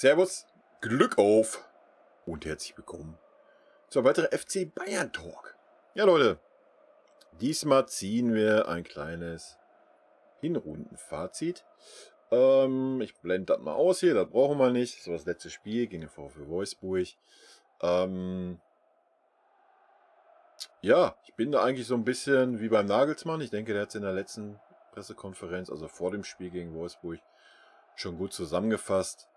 Servus, Glück auf und herzlich willkommen zur weiteren FC Bayern Talk. Ja Leute, diesmal ziehen wir ein kleines Hinrundenfazit. Ähm, ich blende das mal aus hier, das brauchen wir nicht. Das war das letzte Spiel gegen den VfW Wolfsburg. Ähm, ja, ich bin da eigentlich so ein bisschen wie beim Nagelsmann. Ich denke, der hat es in der letzten Pressekonferenz, also vor dem Spiel gegen Wolfsburg, schon gut zusammengefasst.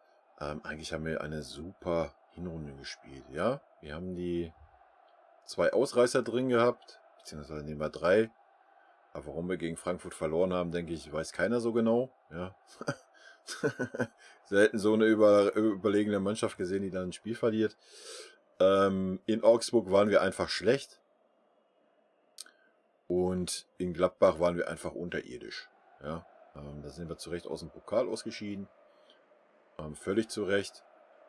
Ähm, eigentlich haben wir eine super Hinrunde gespielt, ja. Wir haben die zwei Ausreißer drin gehabt, beziehungsweise nehmen wir drei. Aber warum wir gegen Frankfurt verloren haben, denke ich, weiß keiner so genau, ja. Selten so eine über, überlegene Mannschaft gesehen, die dann ein Spiel verliert. Ähm, in Augsburg waren wir einfach schlecht. Und in Gladbach waren wir einfach unterirdisch. Ja, ähm, da sind wir zu Recht aus dem Pokal ausgeschieden. Ähm, völlig zu Recht.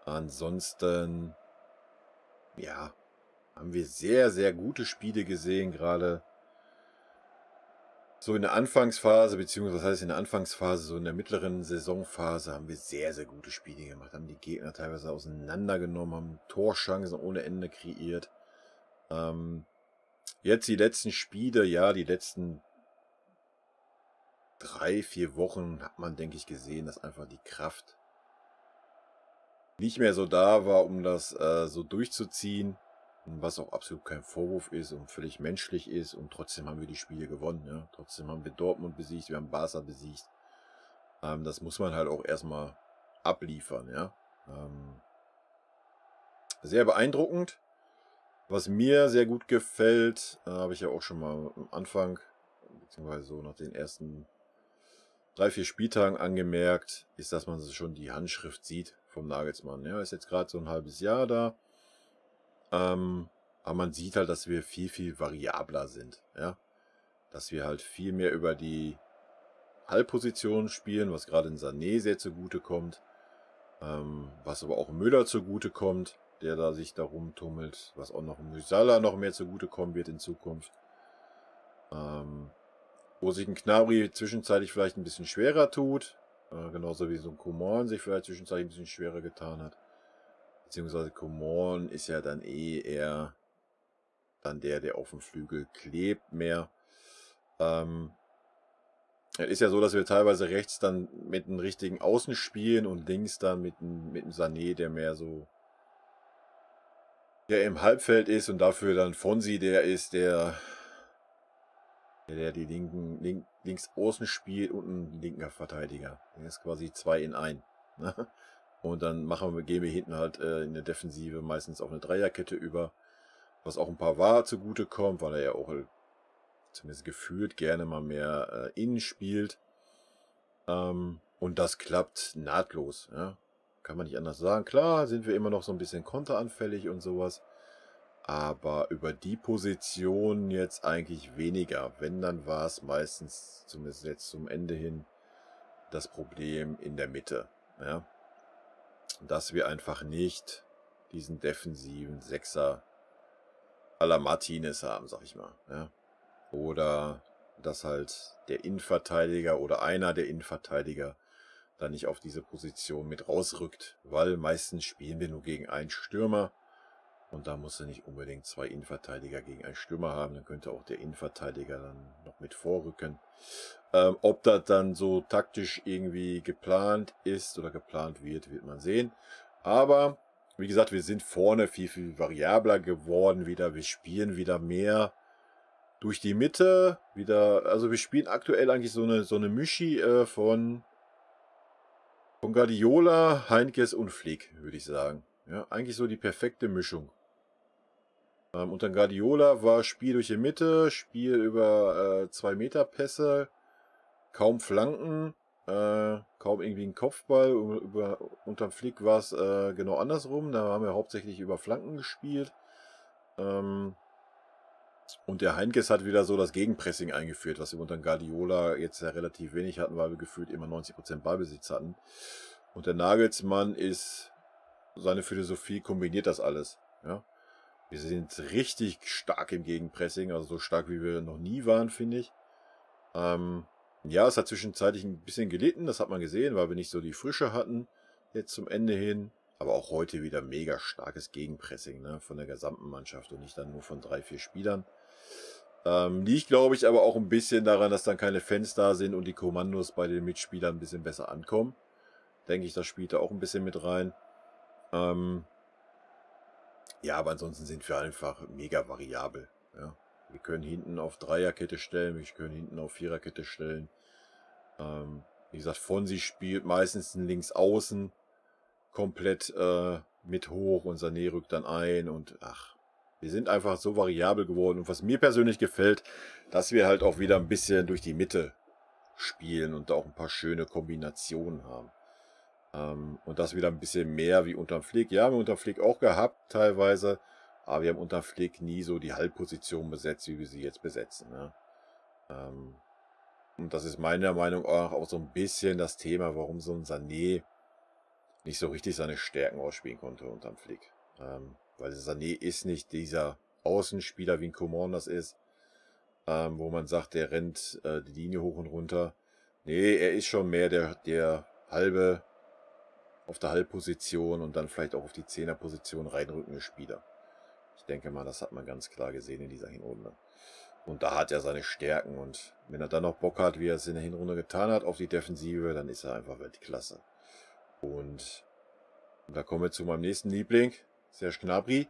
Ansonsten, ja, haben wir sehr, sehr gute Spiele gesehen, gerade so in der Anfangsphase, beziehungsweise was heißt in der Anfangsphase, so in der mittleren Saisonphase haben wir sehr, sehr gute Spiele gemacht, haben die Gegner teilweise auseinandergenommen, haben Torchancen ohne Ende kreiert. Ähm, jetzt die letzten Spiele, ja, die letzten drei, vier Wochen hat man, denke ich, gesehen, dass einfach die Kraft nicht mehr so da war, um das äh, so durchzuziehen. Was auch absolut kein Vorwurf ist und völlig menschlich ist. Und trotzdem haben wir die Spiele gewonnen. Ja? Trotzdem haben wir Dortmund besiegt, wir haben Barca besiegt. Ähm, das muss man halt auch erstmal abliefern. Ja? Ähm, sehr beeindruckend. Was mir sehr gut gefällt, äh, habe ich ja auch schon mal am Anfang, beziehungsweise so nach den ersten drei, vier Spieltagen angemerkt, ist, dass man schon die Handschrift sieht vom Nagelsmann. Ja, ist jetzt gerade so ein halbes Jahr da. Ähm, aber man sieht halt, dass wir viel, viel variabler sind. Ja, dass wir halt viel mehr über die Halbposition spielen, was gerade in Sané sehr zugute kommt. Ähm, was aber auch Müller zugute kommt, der da sich darum tummelt, was auch noch Musala noch mehr zugute kommen wird in Zukunft. Ähm, wo sich ein Knabri zwischenzeitlich vielleicht ein bisschen schwerer tut, äh, genauso wie so ein Coman sich vielleicht zwischenzeitlich ein bisschen schwerer getan hat. Beziehungsweise Coman ist ja dann eh eher dann der, der auf dem Flügel klebt mehr. Ähm, es ist ja so, dass wir teilweise rechts dann mit einem richtigen Außen spielen und links dann mit einem, mit einem Sané, der mehr so der im Halbfeld ist und dafür dann Fonsi der ist, der der die linken, link, links außen spielt und ein linker Verteidiger. Der ist quasi zwei in ein. Ne? Und dann machen wir, gehen wir hinten halt äh, in der Defensive meistens auf eine Dreierkette über, was auch ein paar war zugute kommt, weil er ja auch äh, zumindest gefühlt gerne mal mehr äh, innen spielt. Ähm, und das klappt nahtlos. Kann man nicht anders sagen. Klar sind wir immer noch so ein bisschen konteranfällig und sowas. Aber über die Position jetzt eigentlich weniger. Wenn, dann war es meistens, zumindest jetzt zum Ende hin, das Problem in der Mitte. Ja? Dass wir einfach nicht diesen defensiven Sechser à la Martinez haben, sag ich mal. Ja? Oder dass halt der Innenverteidiger oder einer der Innenverteidiger dann nicht auf diese Position mit rausrückt, weil meistens spielen wir nur gegen einen Stürmer und da muss er nicht unbedingt zwei Innenverteidiger gegen einen Stürmer haben. Dann könnte auch der Innenverteidiger dann noch mit vorrücken. Ähm, ob das dann so taktisch irgendwie geplant ist oder geplant wird, wird man sehen. Aber wie gesagt, wir sind vorne viel, viel variabler geworden wieder. Wir spielen wieder mehr durch die Mitte. Wieder, also wir spielen aktuell eigentlich so eine, so eine Mischi äh, von, von Guardiola, Heinkes und Flick, würde ich sagen. Ja, eigentlich so die perfekte Mischung. Ähm, unter Guardiola war Spiel durch die Mitte, Spiel über äh, zwei Meter Pässe, kaum Flanken, äh, kaum irgendwie ein Kopfball. Über, unterm Flick war es äh, genau andersrum. Da haben wir hauptsächlich über Flanken gespielt. Ähm, und der Heinkes hat wieder so das Gegenpressing eingeführt, was wir unter Guardiola jetzt ja relativ wenig hatten, weil wir gefühlt immer 90% Ballbesitz hatten. Und der Nagelsmann ist, seine Philosophie kombiniert das alles. Ja? Wir sind richtig stark im Gegenpressing, also so stark wie wir noch nie waren, finde ich. Ähm, ja, es hat zwischenzeitlich ein bisschen gelitten, das hat man gesehen, weil wir nicht so die Frische hatten. jetzt zum Ende hin. Aber auch heute wieder mega starkes Gegenpressing ne, von der gesamten Mannschaft und nicht dann nur von drei, vier Spielern. Ähm, liegt, glaube ich, aber auch ein bisschen daran, dass dann keine Fans da sind und die Kommandos bei den Mitspielern ein bisschen besser ankommen. Denke ich, das spielt da auch ein bisschen mit rein. Ähm, ja, aber ansonsten sind wir einfach mega variabel. Ja. Wir können hinten auf Dreierkette stellen, wir können hinten auf Viererkette stellen. Ähm, wie gesagt, Fonsi spielt meistens einen Linksaußen komplett äh, mit hoch und Sané rückt dann ein und ach, wir sind einfach so variabel geworden. Und was mir persönlich gefällt, dass wir halt auch wieder ein bisschen durch die Mitte spielen und da auch ein paar schöne Kombinationen haben. Ähm, und das wieder ein bisschen mehr wie unterm Flick. Ja, haben wir unterm Flick auch gehabt teilweise, aber wir haben unterm Flick nie so die Halbposition besetzt, wie wir sie jetzt besetzen. Ne? Ähm, und das ist meiner Meinung nach auch so ein bisschen das Thema, warum so ein Sané nicht so richtig seine Stärken ausspielen konnte unterm Flick. Ähm, weil Sané ist nicht dieser Außenspieler, wie ein Coman das ist, wo man sagt, der rennt äh, die Linie hoch und runter. Nee, er ist schon mehr der, der halbe auf der Halbposition und dann vielleicht auch auf die Zehnerposition reinrückende Spieler. Ich denke mal, das hat man ganz klar gesehen in dieser Hinrunde. Und da hat er seine Stärken und wenn er dann noch Bock hat, wie er es in der Hinrunde getan hat, auf die Defensive, dann ist er einfach Weltklasse. Und da kommen wir zu meinem nächsten Liebling, Serge Gnabry.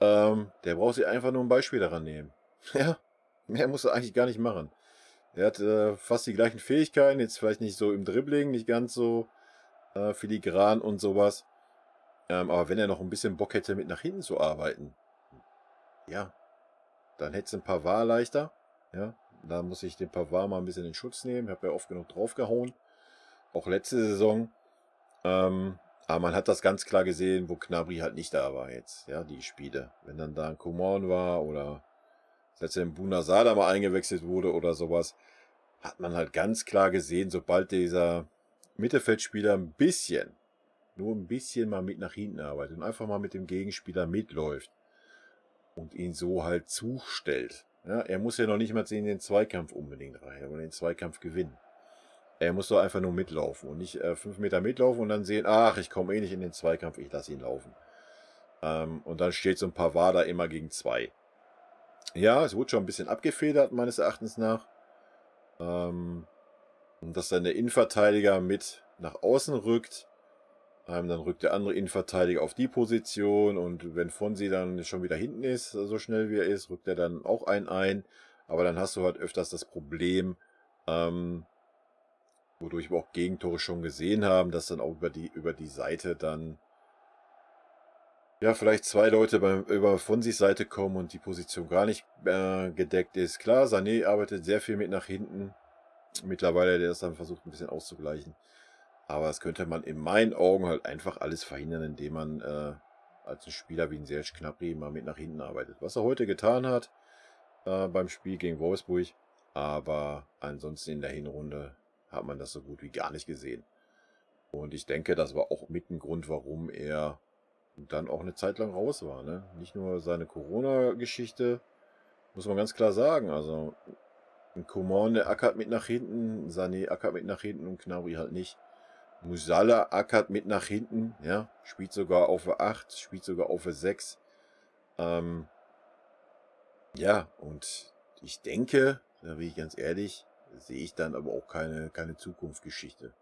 Ähm, der braucht sich einfach nur ein Beispiel daran nehmen. Ja, mehr muss er eigentlich gar nicht machen. Er hat äh, fast die gleichen Fähigkeiten, jetzt vielleicht nicht so im Dribbling, nicht ganz so äh, filigran und sowas. Ähm, aber wenn er noch ein bisschen Bock hätte, mit nach hinten zu arbeiten, ja, dann hätte es ein Pavard leichter. Ja, da muss ich den Pavard mal ein bisschen in Schutz nehmen. Ich habe ja oft genug draufgehauen. Auch letzte Saison. Ähm, aber man hat das ganz klar gesehen, wo Knabri halt nicht da war jetzt, ja, die Spiele. Wenn dann da ein Coman war oder wenn Buna Sada mal eingewechselt wurde oder sowas, hat man halt ganz klar gesehen, sobald dieser Mittelfeldspieler ein bisschen, nur ein bisschen mal mit nach hinten arbeitet und einfach mal mit dem Gegenspieler mitläuft und ihn so halt zustellt. Ja, er muss ja noch nicht mal in den Zweikampf unbedingt rein, aber den Zweikampf gewinnen. Er muss doch einfach nur mitlaufen und nicht äh, fünf Meter mitlaufen und dann sehen, ach, ich komme eh nicht in den Zweikampf, ich lasse ihn laufen. Ähm, und dann steht so ein Pavard da immer gegen zwei. Ja, es wurde schon ein bisschen abgefedert, meines Erachtens nach. Ähm, und dass dann der Innenverteidiger mit nach außen rückt. Ähm, dann rückt der andere Innenverteidiger auf die Position und wenn Fonsi dann schon wieder hinten ist, so schnell wie er ist, rückt er dann auch einen ein. Aber dann hast du halt öfters das Problem, ähm, wodurch wir auch Gegentore schon gesehen haben, dass dann auch über die, über die Seite dann ja, vielleicht zwei Leute beim, über Fonsis Seite kommen und die Position gar nicht äh, gedeckt ist. Klar, Sané arbeitet sehr viel mit nach hinten. Mittlerweile, der ist dann versucht, ein bisschen auszugleichen. Aber das könnte man in meinen Augen halt einfach alles verhindern, indem man äh, als ein Spieler wie ein Serge Knapri mal mit nach hinten arbeitet. Was er heute getan hat äh, beim Spiel gegen Wolfsburg. Aber ansonsten in der Hinrunde hat man das so gut wie gar nicht gesehen. Und ich denke, das war auch mit ein Grund, warum er dann auch eine Zeit lang raus war. Ne? Nicht nur seine Corona-Geschichte, muss man ganz klar sagen. Also Coman, der ackert mit nach hinten, Sané ackert mit nach hinten und Knabri halt nicht. Musala ackert mit nach hinten, ja, spielt sogar auf 8, spielt sogar auf 6. Ähm, ja, und ich denke, da bin ich ganz ehrlich, sehe ich dann aber auch keine, keine Zukunftsgeschichte.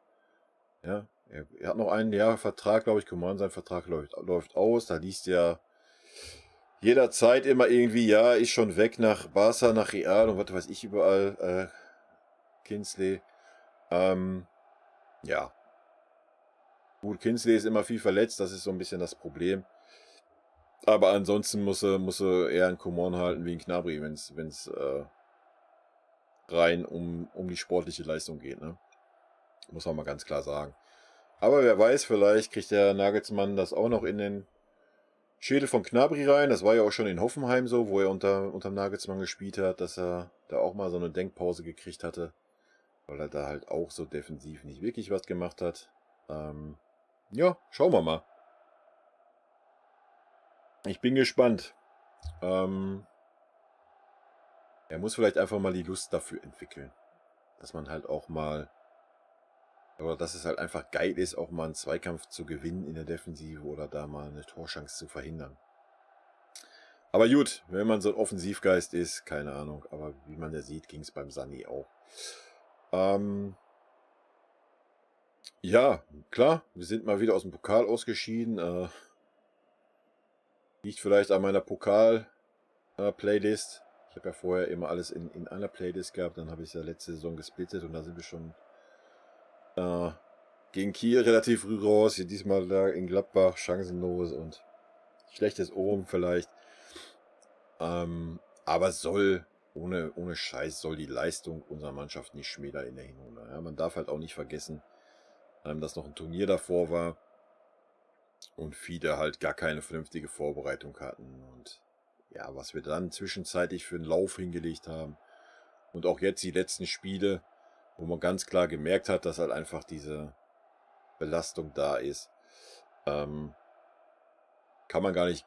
Ja, er, er, hat noch einen Jahr Vertrag, glaube ich, Command, sein Vertrag läuft, läuft aus. Da liest ja jederzeit immer irgendwie, ja, ist schon weg nach Barca, nach Real und was weiß ich überall, äh, Kinsley. Ähm, ja. Gut, Kinsley ist immer viel verletzt, das ist so ein bisschen das Problem. Aber ansonsten muss er, muss er eher einen Command halten wie ein Knabri, wenn es äh, rein um, um die sportliche Leistung geht. Ne? Muss man mal ganz klar sagen. Aber wer weiß, vielleicht kriegt der Nagelsmann das auch noch in den Schädel von Knabri rein. Das war ja auch schon in Hoffenheim so, wo er unter, unter Nagelsmann gespielt hat, dass er da auch mal so eine Denkpause gekriegt hatte. Weil er da halt auch so defensiv nicht wirklich was gemacht hat. Ähm, ja, schauen wir mal. Ich bin gespannt. Ähm, er muss vielleicht einfach mal die Lust dafür entwickeln. Dass man halt auch mal Aber dass es halt einfach geil ist, auch mal einen Zweikampf zu gewinnen in der Defensive oder da mal eine Torschance zu verhindern. Aber gut, wenn man so ein Offensivgeist ist, keine Ahnung. Aber wie man ja sieht, ging es beim Sani auch. Ähm ja, klar, wir sind mal wieder aus dem Pokal ausgeschieden. Äh liegt vielleicht an meiner Pokal-Playlist. Äh, ich habe ja vorher immer alles in, in einer Playlist gehabt. Dann habe ich es ja letzte Saison gesplittet und da sind wir schon äh, gegen Kiel relativ früh raus. Hier diesmal da in Gladbach chancenlos und schlechtes Ohren vielleicht. Ähm, aber soll, ohne, ohne Scheiß, soll die Leistung unserer Mannschaft nicht schmälern in der Hinrunde. Ja, man darf halt auch nicht vergessen, ähm, dass noch ein Turnier davor war und viele halt gar keine vernünftige Vorbereitung hatten. Und ja, was wir dann zwischenzeitlich für einen Lauf hingelegt haben. Und auch jetzt die letzten Spiele, wo man ganz klar gemerkt hat, dass halt einfach diese Belastung da ist, ähm, kann man gar nicht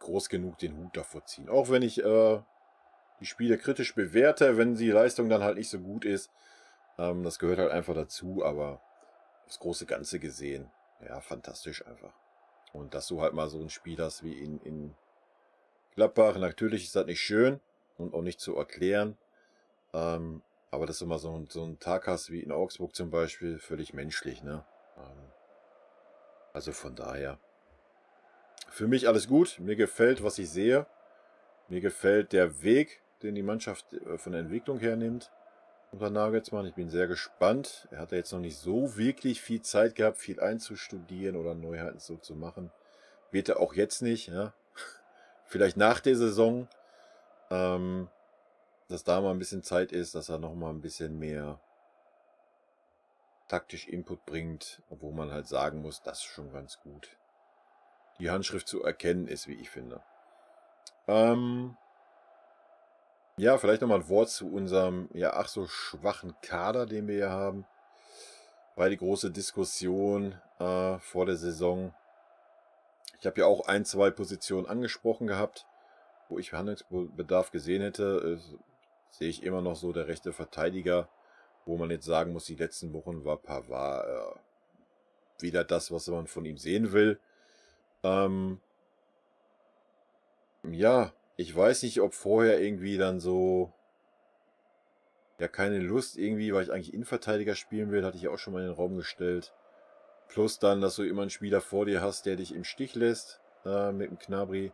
groß genug den Hut davor ziehen. Auch wenn ich äh, die Spiele kritisch bewerte, wenn die Leistung dann halt nicht so gut ist. Ähm, das gehört halt einfach dazu, aber das große Ganze gesehen, ja, fantastisch einfach. Und dass du halt mal so ein Spiel hast wie in, in Gladbach, natürlich ist das nicht schön und auch nicht zu erklären. Ähm, aber dass du mal so, so einen Tag hast wie in Augsburg zum Beispiel, völlig menschlich, ne? Ähm, also von daher. Für mich alles gut. Mir gefällt, was ich sehe. Mir gefällt der Weg, den die Mannschaft äh, von der Entwicklung her nimmt unter Nagelsmann. Ich bin sehr gespannt. Er hat ja jetzt noch nicht so wirklich viel Zeit gehabt, viel einzustudieren oder Neuheiten so zu machen. Wird er auch jetzt nicht, ja. Vielleicht nach der Saison. Ähm, dass da mal ein bisschen Zeit ist, dass er noch mal ein bisschen mehr taktisch Input bringt, obwohl man halt sagen muss, das ist schon ganz gut. Die Handschrift zu erkennen ist, wie ich finde. Ähm, ja, vielleicht nochmal ein Wort zu unserem, ja, ach so schwachen Kader, den wir hier haben. War die große Diskussion äh, vor der Saison. Ich habe ja auch ein, zwei Positionen angesprochen gehabt, wo ich Handlungsbedarf gesehen hätte. Sehe ich immer noch so der rechte Verteidiger, wo man jetzt sagen muss, die letzten Wochen war Pavard äh, wieder das, was man von ihm sehen will. Ähm, ja, ich weiß nicht, ob vorher irgendwie dann so ja keine Lust irgendwie, weil ich eigentlich Innenverteidiger spielen will, hatte ich auch schon mal in den Raum gestellt. Plus dann, dass du immer einen Spieler vor dir hast, der dich im Stich lässt äh, mit dem Knabri.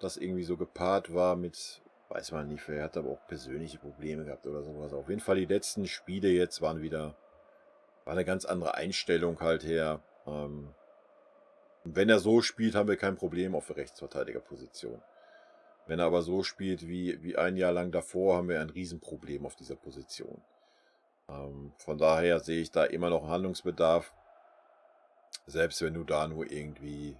Das irgendwie so gepaart war mit, weiß man nicht, wer hat aber auch persönliche Probleme gehabt oder sowas. Auf jeden Fall die letzten Spiele jetzt waren wieder, war eine ganz andere Einstellung halt her. Ähm, wenn er so spielt, haben wir kein Problem auf der Rechtsverteidigerposition. Wenn er aber so spielt wie, wie ein Jahr lang davor, haben wir ein Riesenproblem auf dieser Position. Ähm, von daher sehe ich da immer noch Handlungsbedarf. Selbst wenn du da nur irgendwie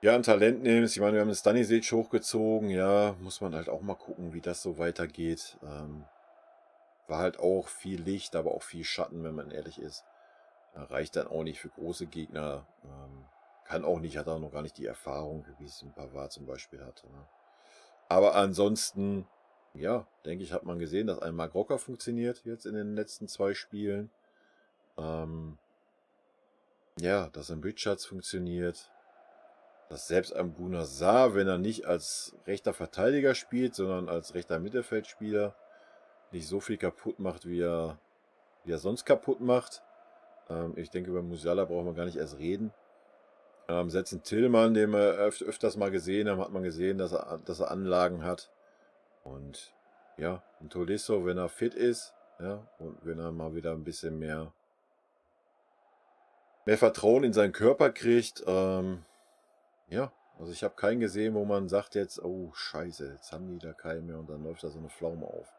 ja, ein Talent nimmst. Ich meine, wir haben den Stanisic hochgezogen. Ja, muss man halt auch mal gucken, wie das so weitergeht. Ähm, war halt auch viel Licht, aber auch viel Schatten, wenn man ehrlich ist. Reicht dann auch nicht für große Gegner. Ähm, kann auch nicht, hat auch noch gar nicht die Erfahrung, wie es ein Pavard zum Beispiel hatte. Ne? Aber ansonsten, ja, denke ich, hat man gesehen, dass ein Mark Rocker funktioniert jetzt in den letzten zwei Spielen. Ähm, ja, dass ein Richards funktioniert. Dass selbst ein Bunazar, wenn er nicht als rechter Verteidiger spielt, sondern als rechter Mittelfeldspieler, nicht so viel kaputt macht, wie er, wie er sonst kaputt macht. Ähm, ich denke, über Musiala brauchen wir gar nicht erst reden. Ähm, setzen Tillmann, den wir öf öfters mal gesehen haben, hat man gesehen, dass er, dass er Anlagen hat. Und ja, ein Tolisso, wenn er fit ist, ja, und wenn er mal wieder ein bisschen mehr, mehr Vertrauen in seinen Körper kriegt, ähm, ja, also ich habe keinen gesehen, wo man sagt jetzt, oh scheiße, jetzt haben die da keinen mehr und dann läuft da so eine Pflaume auf.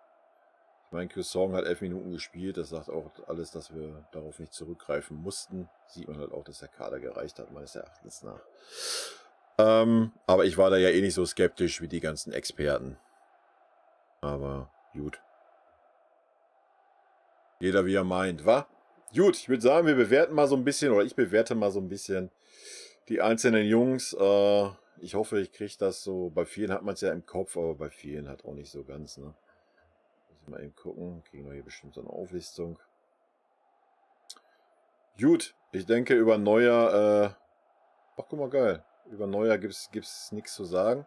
Ich meine, Q-Song hat elf Minuten gespielt. Das sagt auch alles, dass wir darauf nicht zurückgreifen mussten. Sieht man halt auch, dass der Kader gereicht hat, meines Erachtens nach. Ähm, aber ich war da ja eh nicht so skeptisch wie die ganzen Experten. Aber gut. Jeder wie er meint, wa? Gut, ich würde sagen, wir bewerten mal so ein bisschen, oder ich bewerte mal so ein bisschen die einzelnen Jungs. Äh, ich hoffe, ich kriege das so. Bei vielen hat man es ja im Kopf, aber bei vielen hat auch nicht so ganz, ne? Mal eben gucken. Kriegen wir hier bestimmt so eine Auflistung. Gut, ich denke über Neuer, äh, ach guck mal geil, über Neuer gibt es nichts zu sagen.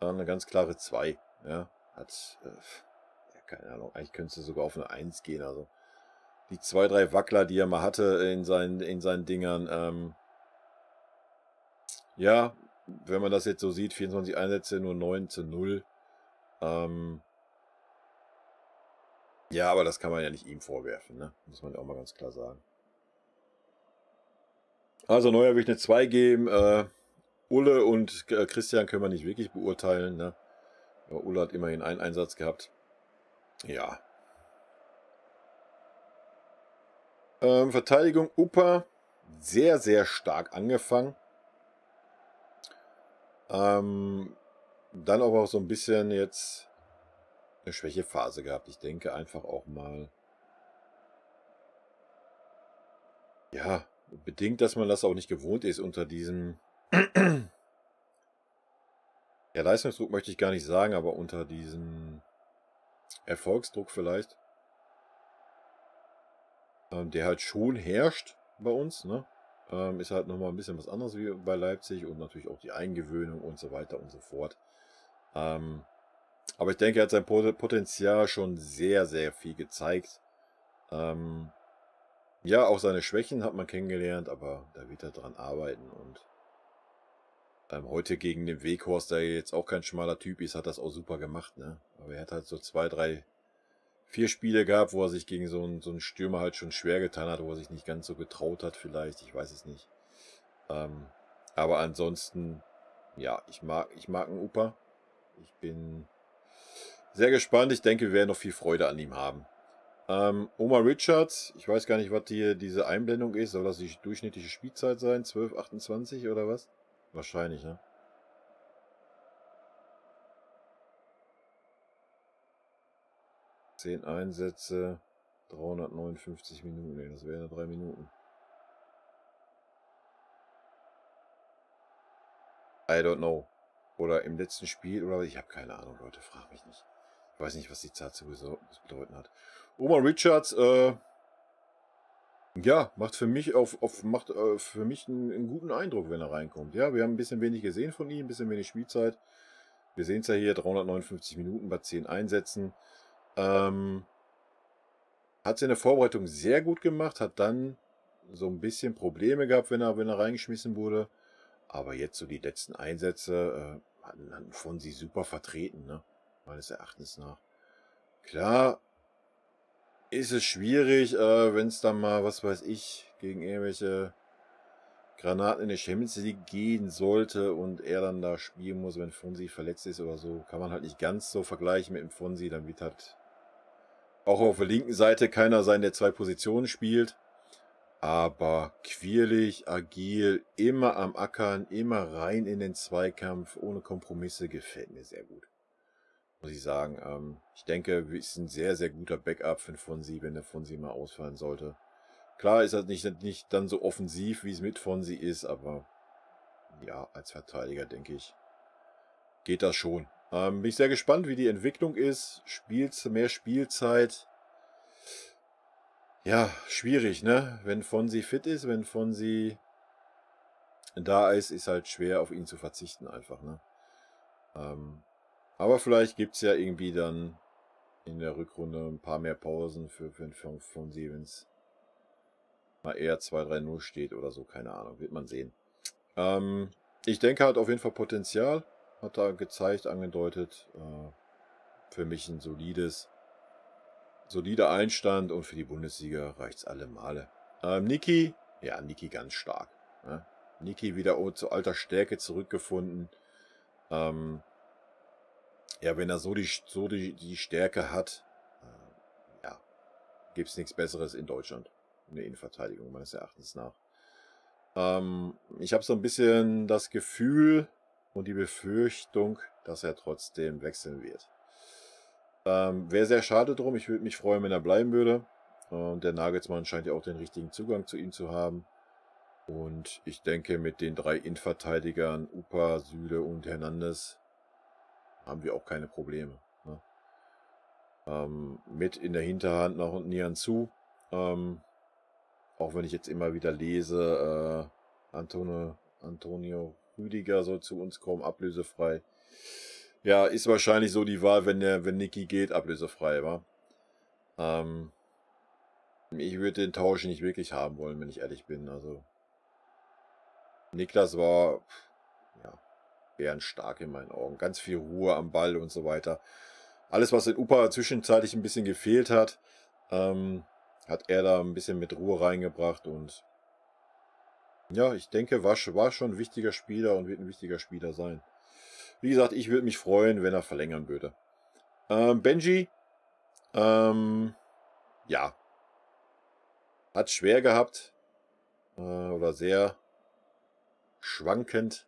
Eine ganz klare 2, ja, hat, äh, ja, keine Ahnung, eigentlich könnte es sogar auf eine 1 gehen, also die zwei, drei Wackler, die er mal hatte in seinen, in seinen Dingern, ähm, ja, wenn man das jetzt so sieht, 24 Einsätze, nur 9 zu 0, ähm, ja, aber das kann man ja nicht ihm vorwerfen, ne? muss man ja auch mal ganz klar sagen. Also Neuer würde ich eine 2 geben. Äh, Ulle und äh, Christian können wir nicht wirklich beurteilen. Ne? Aber Ulle hat immerhin einen Einsatz gehabt. Ja. Ähm, Verteidigung Upper. Sehr, sehr stark angefangen. Ähm, dann aber auch so ein bisschen jetzt eine Schwächephase gehabt. Ich denke einfach auch mal. Ja, bedingt, dass man das auch nicht gewohnt ist unter diesem ja, Leistungsdruck möchte ich gar nicht sagen, aber unter diesem Erfolgsdruck vielleicht, ähm, der halt schon herrscht bei uns, ne? Ähm, ist halt nochmal ein bisschen was anderes wie bei Leipzig und natürlich auch die Eingewöhnung und so weiter und so fort. Ähm, aber ich denke, er hat sein Potenzial schon sehr, sehr viel gezeigt. Ähm, ja, auch seine Schwächen hat man kennengelernt, aber da wird er dran arbeiten. Und ähm, heute gegen den Weghorst, der jetzt auch kein schmaler Typ ist, hat das auch super gemacht. Ne? Aber er hat halt so zwei, drei, vier Spiele gehabt, wo er sich gegen so einen, so einen Stürmer halt schon schwer getan hat, wo er sich nicht ganz so getraut hat vielleicht. Ich weiß es nicht. Ähm, aber ansonsten, ja, ich mag, ich mag einen Upa. Ich bin sehr gespannt. Ich denke, wir werden noch viel Freude an ihm haben. Ähm, Oma Richards, ich weiß gar nicht, was hier diese Einblendung ist. Soll das die durchschnittliche Spielzeit sein? 12, 28 oder was? Wahrscheinlich, ne? Zehn Einsätze, 359 Minuten. Das wären ja drei Minuten. I don't know. Oder im letzten Spiel oder ich habe keine Ahnung, Leute, frag mich nicht. Ich weiß nicht, was die Zahl zu bedeuten hat. Oma Richards, äh, ja, macht für mich auf, auf macht äh, für mich einen, einen, guten Eindruck, wenn er reinkommt. Ja, wir haben ein bisschen wenig gesehen von ihm, ein bisschen wenig Spielzeit. Wir sehen es ja hier, 359 Minuten bei 10 Einsätzen. Ähm, hat seine Vorbereitung sehr gut gemacht, hat dann so ein bisschen Probleme gehabt, wenn er, wenn er reingeschmissen wurde. Aber jetzt so die letzten Einsätze äh, hatten von sie super vertreten, ne? meines Erachtens nach. Klar, ist es schwierig, äh, wenn es dann mal, was weiß ich, gegen irgendwelche Granaten in der Champions League gehen sollte und er dann da spielen muss, wenn Fonsi verletzt ist oder so, kann man halt nicht ganz so vergleichen mit dem Fonsi. Dann wird halt auch auf der linken Seite keiner sein, der zwei Positionen spielt. Aber quirlig, agil, immer am Ackern, immer rein in den Zweikampf, ohne Kompromisse, gefällt mir sehr gut muss ich sagen. Ähm, ich denke, ist ein sehr, sehr guter Backup für Fonsi, wenn der Fonsi mal ausfallen sollte. Klar ist das nicht, nicht dann so offensiv, wie es mit Fonsi ist, aber ja, als Verteidiger denke ich, geht das schon. Ähm, bin ich sehr gespannt, wie die Entwicklung ist. Spielt mehr Spielzeit. Ja, schwierig, ne? Wenn Fonsi fit ist, wenn Fonsi da ist, ist halt schwer auf ihn zu verzichten einfach, ne? Ähm, aber vielleicht gibt es ja irgendwie dann in der Rückrunde ein paar mehr Pausen für, für, für von Siemens. Mal eher 2-3-0 steht oder so, keine Ahnung, wird man sehen. Ähm, ich denke, hat auf jeden Fall Potenzial. Hat da gezeigt, angedeutet. Äh, für mich ein solides, solider Einstand und für die Bundesliga reicht es alle Male. Ähm, Niki, ja, Niki ganz stark. Ne? Niki wieder zu alter Stärke zurückgefunden. Ähm, ja, wenn er so die, so die, die Stärke hat, äh, ja, gibt es nichts Besseres in Deutschland. In der Innenverteidigung, meines Erachtens nach. Ähm, ich habe so ein bisschen das Gefühl und die Befürchtung, dass er trotzdem wechseln wird. Ähm, Wäre sehr schade drum. Ich würde mich freuen, wenn er bleiben würde. Und der Nagelsmann scheint ja auch den richtigen Zugang zu ihm zu haben. Und ich denke, mit den drei Innenverteidigern, Upa, Süle und Hernandez, haben wir auch keine Probleme. Ne? Ähm, mit in der Hinterhand noch Nian zu. Ähm, auch wenn ich jetzt immer wieder lese, äh, Antonio, Antonio Rüdiger soll zu uns kommen, ablösefrei. Ja, ist wahrscheinlich so die Wahl, wenn wenn Niki geht, ablösefrei, war. Ähm, ich würde den Tausch nicht wirklich haben wollen, wenn ich ehrlich bin. Also Niklas war ja bärenstark in meinen Augen. Ganz viel Ruhe am Ball und so weiter. Alles, was in Upa zwischenzeitlich ein bisschen gefehlt hat, ähm, hat er da ein bisschen mit Ruhe reingebracht und ja, ich denke, war, war schon ein wichtiger Spieler und wird ein wichtiger Spieler sein. Wie gesagt, ich würde mich freuen, wenn er verlängern würde. Ähm, Benji, ähm, ja, hat schwer gehabt äh, oder sehr schwankend,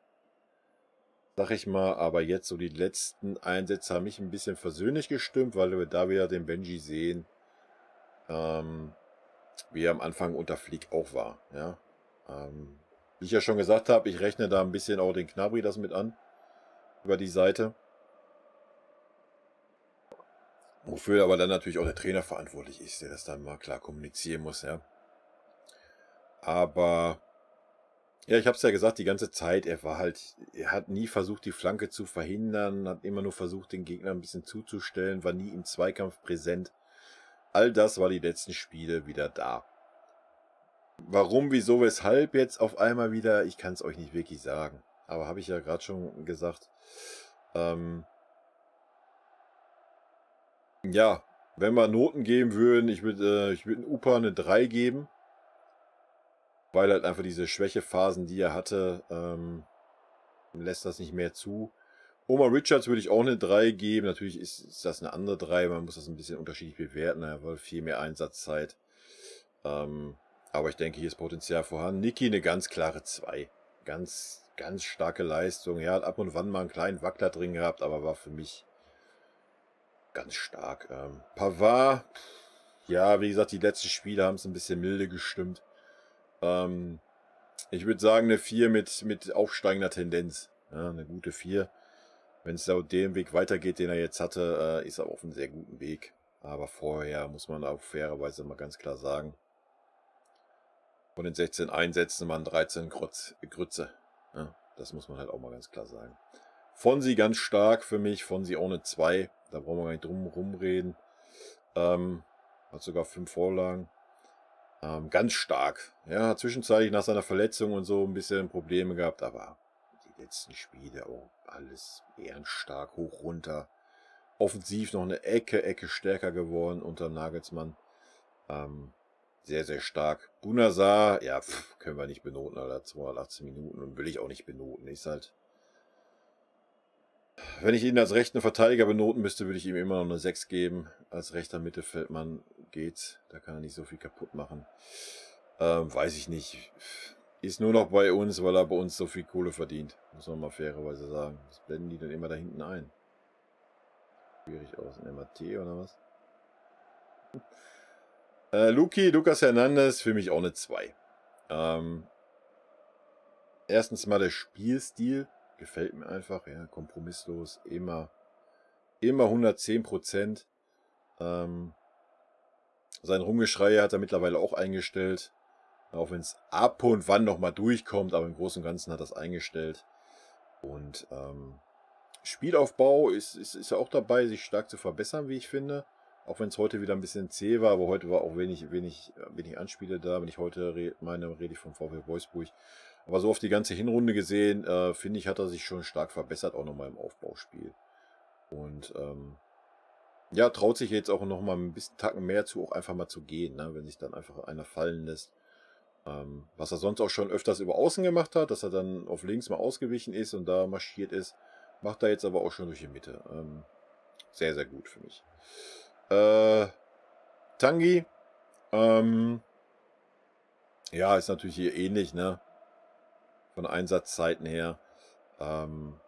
sag ich mal. Aber jetzt so die letzten Einsätze haben mich ein bisschen versöhnlich gestimmt, weil wir da wieder den Benji sehen, ähm, wie er am Anfang unter Flick auch war. Ja? Ähm, wie ich ja schon gesagt habe, ich rechne da ein bisschen auch den Knabri das mit an. Über die Seite. Wofür aber dann natürlich auch der Trainer verantwortlich ist, der das dann mal klar kommunizieren muss, ja. Aber ja, ich habe es ja gesagt, die ganze Zeit, er war halt, er hat nie versucht, die Flanke zu verhindern, hat immer nur versucht, den Gegner ein bisschen zuzustellen, war nie im Zweikampf präsent. All das war die letzten Spiele wieder da. Warum, wieso, weshalb jetzt auf einmal wieder, ich kann es euch nicht wirklich sagen. Aber habe ich ja gerade schon gesagt. Ähm, ja, wenn wir Noten geben würden, ich würde äh, ich würd Upa eine 3 geben. Weil halt einfach diese Schwächephasen, die er hatte, ähm, lässt das nicht mehr zu. Oma Richards würde ich auch eine 3 geben. Natürlich ist, ist das eine andere 3, man muss das ein bisschen unterschiedlich bewerten. Er hat viel mehr Einsatzzeit. Ähm, aber ich denke, hier ist Potenzial vorhanden. Niki eine ganz klare 2. Ganz, ganz starke Leistung. Er hat ab und wann mal einen kleinen Wackler drin gehabt, aber war für mich ganz stark. Ähm, Pavard, ja, wie gesagt, die letzten Spiele haben es ein bisschen milde gestimmt. Ähm, ich würde sagen, eine 4 mit, mit aufsteigender Tendenz. Ja, eine gute 4. Wenn es auf dem Weg weitergeht, den er jetzt hatte, äh, ist er auf einem sehr guten Weg. Aber vorher muss man auch fairerweise mal ganz klar sagen, von den 16 Einsätzen waren 13 Grotz, Grütze. Ja, das muss man halt auch mal ganz klar sagen. Fonsi ganz stark für mich, Fonsi ohne 2. Da brauchen wir gar nicht drum rumreden. Ähm, hat sogar 5 Vorlagen. Ähm, ganz stark. Ja, hat zwischenzeitlich nach seiner Verletzung und so ein bisschen Probleme gehabt, aber die letzten Spiele auch alles ehrenstark, hoch runter. Offensiv noch eine Ecke, Ecke stärker geworden unter Nagelsmann. Ähm, sehr, sehr stark. Bunazar, ja, pff, können wir nicht benoten, Alter. 218 Minuten und will ich auch nicht benoten. Ist halt. Wenn ich ihn als rechten Verteidiger benoten müsste, würde ich ihm immer noch eine 6 geben. Als rechter Mittelfeldmann geht's. Da kann er nicht so viel kaputt machen. Ähm, weiß ich nicht. Ist nur noch bei uns, weil er bei uns so viel Kohle verdient. Muss man mal fairerweise sagen. Was blenden die denn immer da hinten ein? Schwierig aus. Ein MAT oder was? Äh, Luki, Lukas Hernandez, für mich auch eine 2. Ähm, erstens mal der Spielstil. Gefällt mir einfach, ja, kompromisslos, immer, immer 110 Prozent. Ähm, sein Rumgeschrei hat er mittlerweile auch eingestellt. Auch wenn es ab und wann nochmal durchkommt, aber im Großen und Ganzen hat er es eingestellt. Und ähm, Spielaufbau ist, ist, ist auch dabei, sich stark zu verbessern, wie ich finde. Auch wenn es heute wieder ein bisschen zäh war, aber heute war auch wenig, wenig, wenig Anspiele da. Wenn ich heute re meine, rede ich vom VfL Wolfsburg. Aber so auf die ganze Hinrunde gesehen, äh, finde ich, hat er sich schon stark verbessert, auch nochmal im Aufbauspiel. Und ähm, ja, traut sich jetzt auch nochmal ein bisschen Tacken mehr zu, auch einfach mal zu gehen, ne? wenn sich dann einfach einer fallen lässt. Ähm, was er sonst auch schon öfters über Außen gemacht hat, dass er dann auf links mal ausgewichen ist und da marschiert ist, macht er jetzt aber auch schon durch die Mitte. Ähm, sehr, sehr gut für mich. Äh, Tangi. Ähm, ja, ist natürlich hier ähnlich, ne? Von Einsatzzeiten her. Ähm,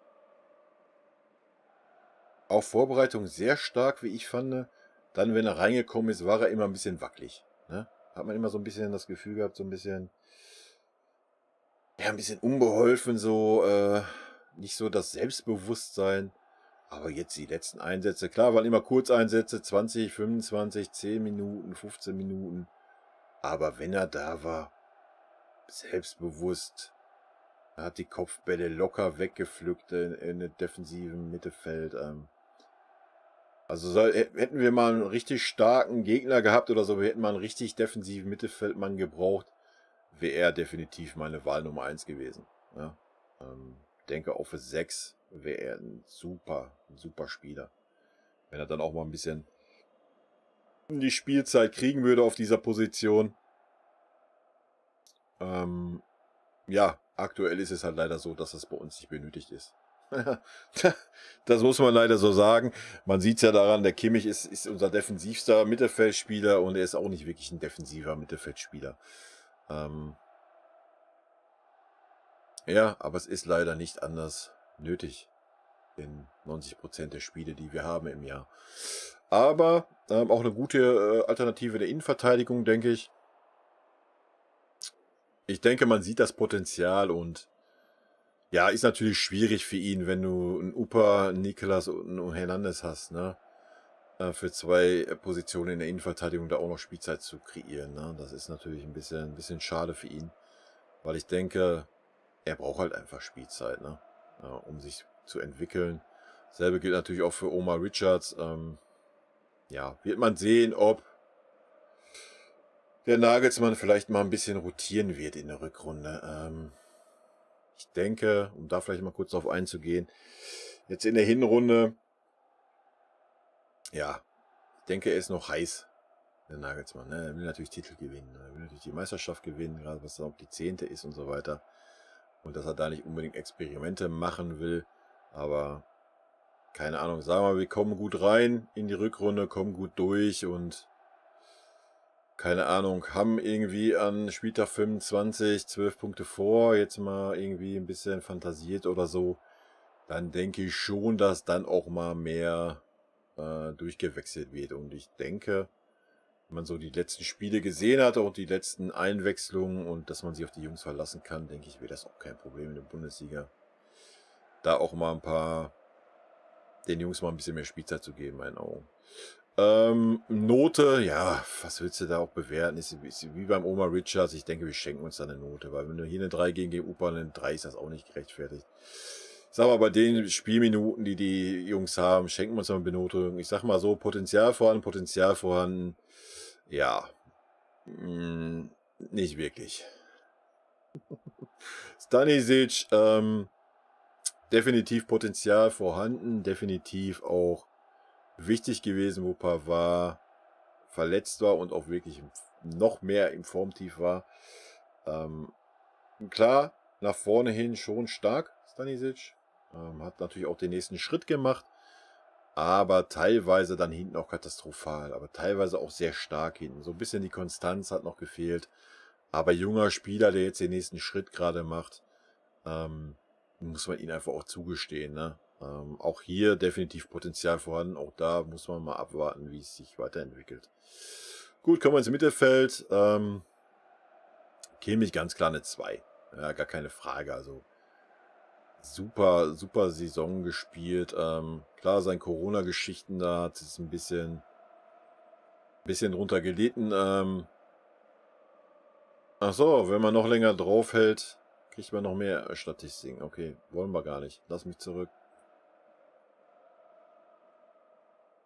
auch Vorbereitung sehr stark, wie ich fand. Dann, wenn er reingekommen ist, war er immer ein bisschen wackelig. Ne? Hat man immer so ein bisschen das Gefühl gehabt, so ein bisschen, ja, ein bisschen unbeholfen, so, äh, nicht so das Selbstbewusstsein. Aber jetzt die letzten Einsätze, klar, waren immer Kurzeinsätze, 20, 25, 10 Minuten, 15 Minuten. Aber wenn er da war, selbstbewusst, er hat die Kopfbälle locker weggepflückt in, in den defensiven Mittelfeld. Ähm. Also soll, hätten wir mal einen richtig starken Gegner gehabt oder so, wir hätten mal einen richtig defensiven Mittelfeldmann gebraucht, wäre er definitiv meine Wahl Nummer 1 gewesen. Ja. Ähm, denke auch für 6 wäre er ein super, ein super Spieler. Wenn er dann auch mal ein bisschen die Spielzeit kriegen würde auf dieser Position. Ähm, ja, aktuell ist es halt leider so, dass es bei uns nicht benötigt ist. das muss man leider so sagen. Man sieht es ja daran, der Kimmich ist, ist unser defensivster Mittelfeldspieler und er ist auch nicht wirklich ein defensiver Mittelfeldspieler. Ähm ja, aber es ist leider nicht anders nötig in 90% der Spiele, die wir haben im Jahr. Aber ähm, auch eine gute äh, Alternative der Innenverteidigung, denke ich. Ich denke, man sieht das Potenzial und ja, ist natürlich schwierig für ihn, wenn du einen Upa, einen Niklas und einen Hernandez hast, ne? Äh, für zwei Positionen in der Innenverteidigung da auch noch Spielzeit zu kreieren. Ne? Das ist natürlich ein bisschen, ein bisschen schade für ihn. Weil ich denke, er braucht halt einfach Spielzeit, ne? Ja, um sich zu entwickeln. Selbe gilt natürlich auch für Omar Richards. Ähm, ja, wird man sehen, ob der Nagelsmann vielleicht mal ein bisschen rotieren wird in der Rückrunde. Ähm, ich denke, um da vielleicht mal kurz drauf einzugehen, jetzt in der Hinrunde, ja, ich denke, er ist noch heiß, der Nagelsmann. Ne? Er will natürlich Titel gewinnen, er will natürlich die Meisterschaft gewinnen, gerade was dann auch die zehnte ist und so weiter. Und dass er da nicht unbedingt Experimente machen will, aber keine Ahnung, sagen wir mal, wir kommen gut rein in die Rückrunde, kommen gut durch und keine Ahnung, haben irgendwie an Spieltag 25 12 Punkte vor, jetzt mal irgendwie ein bisschen fantasiert oder so, dann denke ich schon, dass dann auch mal mehr äh, durchgewechselt wird. Und ich denke, man so die letzten Spiele gesehen hat und die letzten Einwechslungen und dass man sich auf die Jungs verlassen kann, denke ich, wäre das auch kein Problem in der Bundesliga. Da auch mal ein paar, den Jungs mal ein bisschen mehr Spielzeit zu geben, meinen Augen. Ähm, Note, ja, was willst du da auch bewerten? Ist, ist, wie beim Oma Richards. Ich denke, wir schenken uns da eine Note, weil wenn du hier eine 3 gegen gegenüber eine 3 ist das auch nicht gerechtfertigt. Sag mal, bei den Spielminuten, die die Jungs haben, schenken wir uns eine Benotung. Ich sag mal so, Potenzial vorhanden, Potenzial vorhanden. Ja, hm, nicht wirklich. Stanisic, ähm, definitiv Potenzial vorhanden, definitiv auch wichtig gewesen, wo Pavard verletzt war und auch wirklich noch mehr im Formtief war. Ähm, klar, nach vorne hin schon stark, Stanisic. Ähm, hat natürlich auch den nächsten Schritt gemacht, aber teilweise dann hinten auch katastrophal, aber teilweise auch sehr stark hinten. So ein bisschen die Konstanz hat noch gefehlt. Aber junger Spieler, der jetzt den nächsten Schritt gerade macht, ähm, muss man ihn einfach auch zugestehen. Ne? Ähm, auch hier definitiv Potenzial vorhanden. Auch da muss man mal abwarten, wie es sich weiterentwickelt. Gut, kommen wir ins Mittelfeld. Ähm, Kimmich ganz klar eine 2. Ja, gar keine Frage. Also super, super Saison gespielt. Ähm, klar, sein Corona-Geschichten da hat es ein bisschen, bisschen drunter gelitten. Ähm, ach so, wenn man noch länger draufhält, kriegt man noch mehr Statistiken. Okay, wollen wir gar nicht. Lass mich zurück.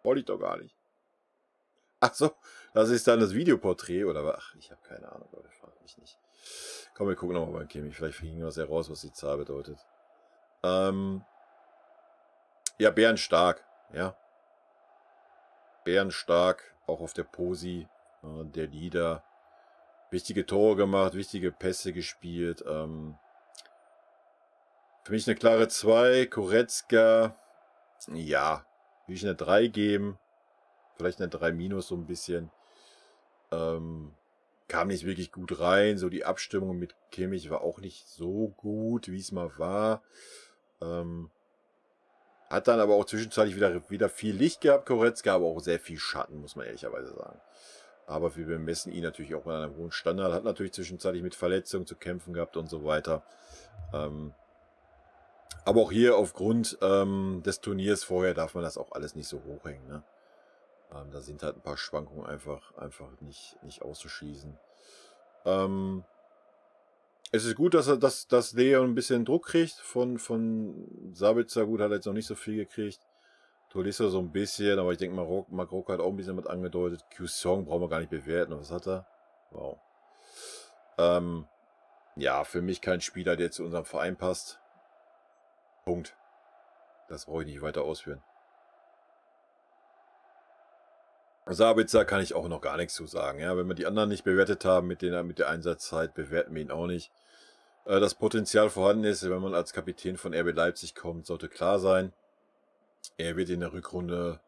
Wollte ich doch gar nicht. Ach so, das ist dann das Videoporträt oder was? Ach, ich habe keine Ahnung, Leute, fragt mich nicht. Komm, wir gucken nochmal beim Chemie. Vielleicht kriegen was heraus, was die Zahl bedeutet. Ähm, ja, Bärenstark, ja. Bärenstark, auch auf der Posi, äh, der Leader. Wichtige Tore gemacht, wichtige Pässe gespielt. Ähm, für mich eine klare 2. Koretzka, ja, will ich eine 3 geben. Vielleicht eine 3 minus so ein bisschen. Ähm, kam nicht wirklich gut rein. So die Abstimmung mit Kimmich war auch nicht so gut, wie es mal war. Ähm, hat dann aber auch zwischenzeitlich wieder, wieder viel Licht gehabt, Koretzka, aber auch sehr viel Schatten, muss man ehrlicherweise sagen. Aber wir bemessen ihn natürlich auch mit einem hohen Standard. Hat natürlich zwischenzeitlich mit Verletzungen zu kämpfen gehabt und so weiter. Ähm, Aber auch hier aufgrund ähm, des Turniers vorher darf man das auch alles nicht so hochhängen. Ne? Ähm, da sind halt ein paar Schwankungen einfach, einfach nicht, nicht auszuschließen. Ähm, es ist gut, dass er dass, dass Leon ein bisschen Druck kriegt. Von, von Sabitzer gut hat er jetzt noch nicht so viel gekriegt. Tolisso so ein bisschen, aber ich denke mal, Marok hat auch ein bisschen mit angedeutet. Q-Song brauchen wir gar nicht bewerten. Was hat er? Wow. Ähm, ja, für mich kein Spieler, der zu unserem Verein passt. Punkt. Das brauche ich nicht weiter ausführen. Sabitzer kann ich auch noch gar nichts zu sagen. Ja, wenn wir die anderen nicht bewertet haben mit, den, mit der Einsatzzeit, bewerten wir ihn auch nicht. Äh, das Potenzial vorhanden ist, wenn man als Kapitän von RB Leipzig kommt, sollte klar sein. Er wird in der Rückrunde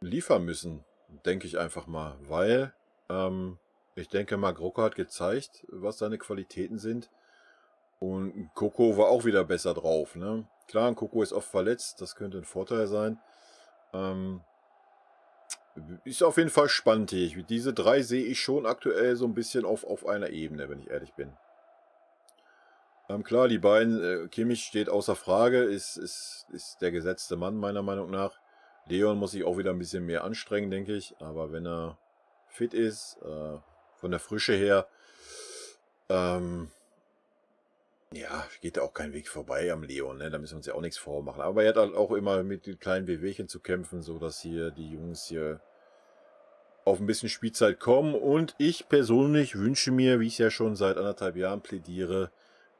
liefern müssen, denke ich einfach mal, weil ähm, ich denke mal, Grocke hat gezeigt, was seine Qualitäten sind. Und Coco war auch wieder besser drauf. Ne? Klar, Coco ist oft verletzt, das könnte ein Vorteil sein. Ähm, ist auf jeden Fall spannend. Diese drei sehe ich schon aktuell so ein bisschen auf, auf einer Ebene, wenn ich ehrlich bin. Ähm, klar, die beiden, äh, Kimmich steht außer Frage, ist, ist, ist der gesetzte Mann meiner Meinung nach. Leon muss sich auch wieder ein bisschen mehr anstrengen, denke ich. Aber wenn er fit ist, äh, von der Frische her, ähm, ja, geht auch kein Weg vorbei am Leon, ne? Da müssen wir uns ja auch nichts vormachen. Aber er hat halt auch immer mit den kleinen Wehwehchen zu kämpfen, so dass hier die Jungs hier auf ein bisschen Spielzeit kommen. Und ich persönlich wünsche mir, wie ich ja schon seit anderthalb Jahren plädiere,